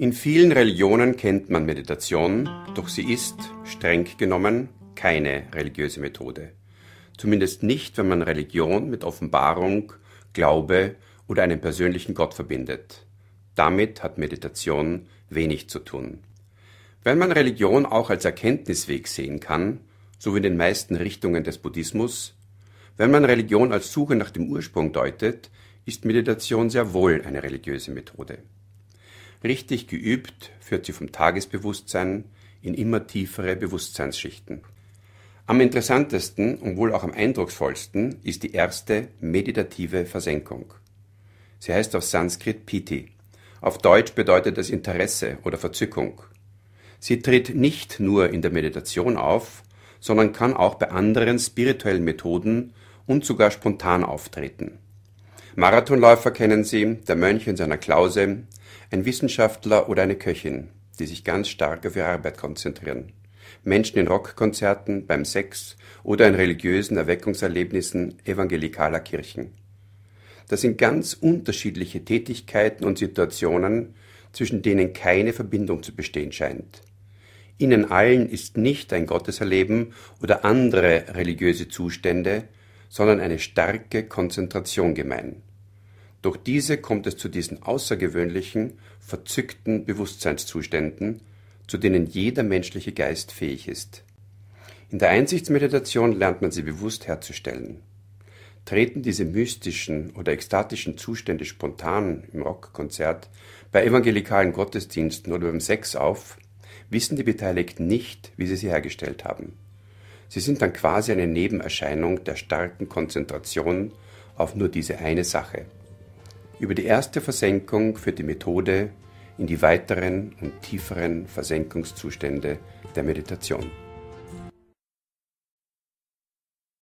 In vielen Religionen kennt man Meditation, doch sie ist, streng genommen, keine religiöse Methode. Zumindest nicht, wenn man Religion mit Offenbarung, Glaube oder einem persönlichen Gott verbindet. Damit hat Meditation wenig zu tun. Wenn man Religion auch als Erkenntnisweg sehen kann, so wie in den meisten Richtungen des Buddhismus, wenn man Religion als Suche nach dem Ursprung deutet, ist Meditation sehr wohl eine religiöse Methode. Richtig geübt führt sie vom Tagesbewusstsein in immer tiefere Bewusstseinsschichten. Am interessantesten und wohl auch am eindrucksvollsten ist die erste meditative Versenkung. Sie heißt auf Sanskrit Piti. Auf Deutsch bedeutet es Interesse oder Verzückung. Sie tritt nicht nur in der Meditation auf, sondern kann auch bei anderen spirituellen Methoden und sogar spontan auftreten. Marathonläufer kennen Sie, der Mönch in seiner Klause, ein Wissenschaftler oder eine Köchin, die sich ganz stark auf ihre Arbeit konzentrieren. Menschen in Rockkonzerten, beim Sex oder in religiösen Erweckungserlebnissen evangelikaler Kirchen. Das sind ganz unterschiedliche Tätigkeiten und Situationen, zwischen denen keine Verbindung zu bestehen scheint. Ihnen allen ist nicht ein Gotteserleben oder andere religiöse Zustände, sondern eine starke Konzentration gemein. Durch diese kommt es zu diesen außergewöhnlichen, verzückten Bewusstseinszuständen, zu denen jeder menschliche Geist fähig ist. In der Einsichtsmeditation lernt man sie bewusst herzustellen. Treten diese mystischen oder ekstatischen Zustände spontan im Rockkonzert, bei evangelikalen Gottesdiensten oder beim Sex auf, wissen die Beteiligten nicht, wie sie sie hergestellt haben. Sie sind dann quasi eine Nebenerscheinung der starken Konzentration auf nur diese eine Sache. Über die erste Versenkung führt die Methode in die weiteren und tieferen Versenkungszustände der Meditation.